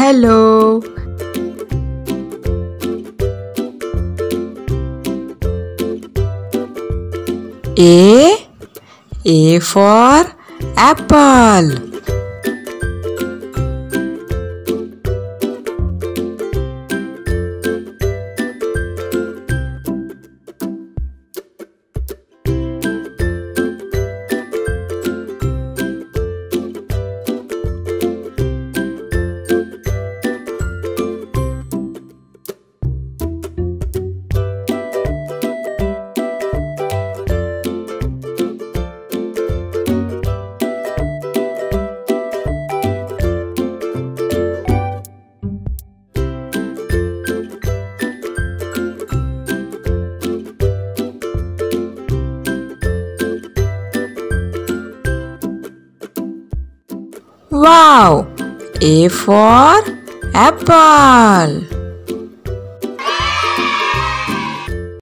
hello. A. A for apple. Wow! A for apple.